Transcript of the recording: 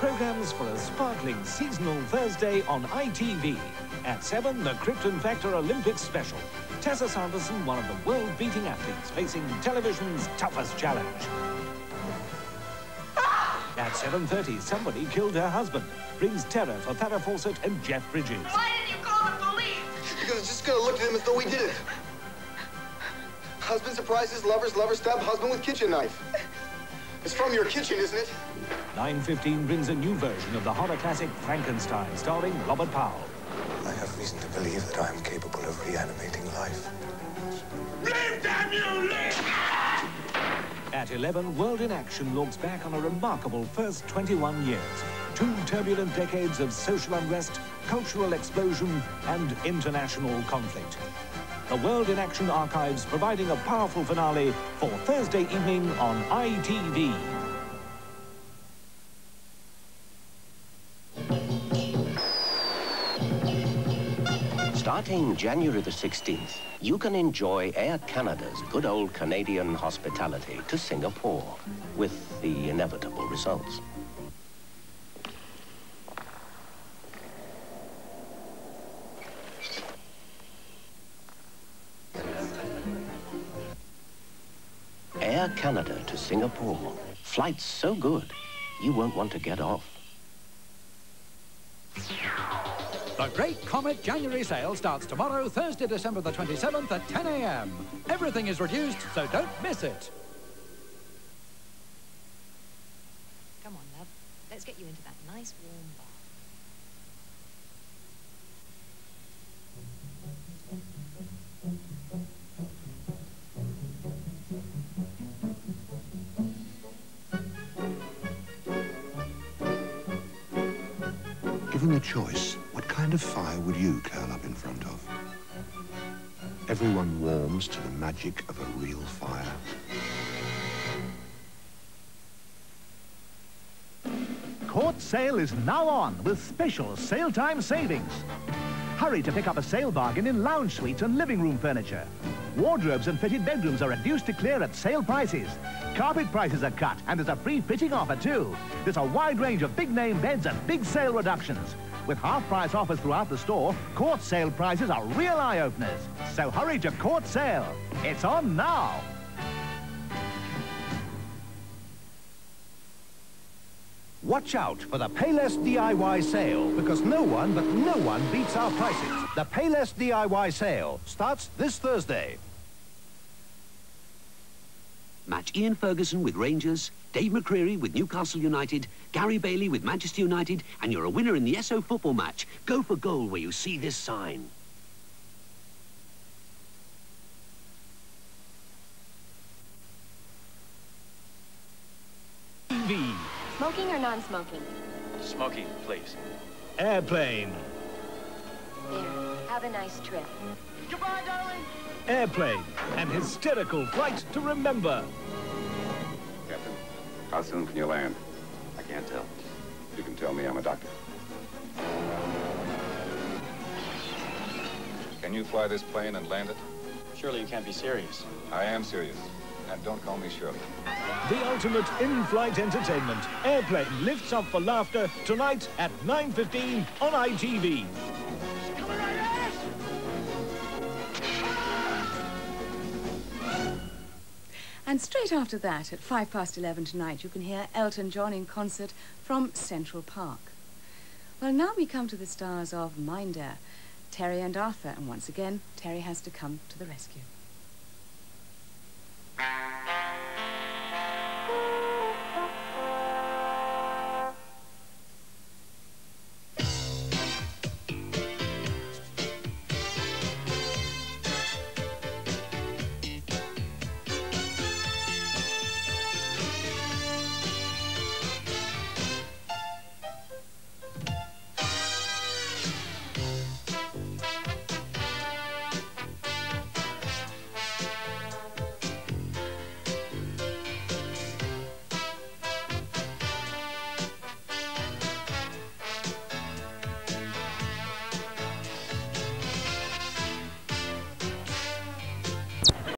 Programs for a sparkling seasonal Thursday on ITV. At 7, the Krypton Factor Olympics special. Tessa Sanderson, one of the world-beating athletes, facing television's toughest challenge. Ah! At 7.30, somebody killed her husband. Brings terror for Farrah Fawcett and Jeff Bridges. Why didn't you call the police? Because it's just gonna look at him as though we did it. Husband surprises lover's lover stab husband with kitchen knife. It's from your kitchen, isn't it? 9.15 brings a new version of the horror classic Frankenstein, starring Robert Powell. I have reason to believe that I am capable of reanimating life. Live, damn you, live! At 11, World in Action looks back on a remarkable first 21 years. Two turbulent decades of social unrest, cultural explosion, and international conflict. The World in Action archives providing a powerful finale for Thursday evening on ITV. Starting January the 16th, you can enjoy Air Canada's good old Canadian hospitality to Singapore, with the inevitable results. Air Canada to Singapore. Flights so good, you won't want to get off. The Great Comet January sale starts tomorrow, Thursday, December the 27th at 10 a.m. Everything is reduced, so don't miss it. Come on, love. Let's get you into that nice warm bath. Given the choice, what kind of fire would you curl up in front of? Everyone warms to the magic of a real fire. Courts sale is now on with special sale time savings. Hurry to pick up a sale bargain in lounge suites and living room furniture. Wardrobes and fitted bedrooms are reduced to clear at sale prices. Carpet prices are cut and there's a free fitting offer too. There's a wide range of big name beds and big sale reductions. With half price offers throughout the store, Courts sale prices are real eye-openers. So hurry to Courts sale. It's on now. Watch out for the Payless DIY sale, because no one, but no one beats our prices. The Payless DIY sale starts this Thursday. Match Iain Ferguson with Rangers, Dave McCreery with Newcastle United, Gary Bailey with Manchester United, and you're a winner in the Esso football match. Go for goal where you see this sign. TV. Smoking or non-smoking? Smoking, please. Airplane. There. Have a nice trip. Goodbye, darling! Airplane. An hysterical flight to remember. Captain, how soon can you land? I can't tell. You can tell me I'm a doctor. Can you fly this plane and land it? Surely you can't be serious. I am serious. And don't call me Shirley. The ultimate in-flight entertainment. Airplane lifts up for laughter tonight at 9.15 on ITV. And straight after that, at five past 11 tonight, you can hear Elton John in concert from Central Park. Well, now we come to the stars of Minder, Terry and Arthur, and once again, Terry has to come to the rescue.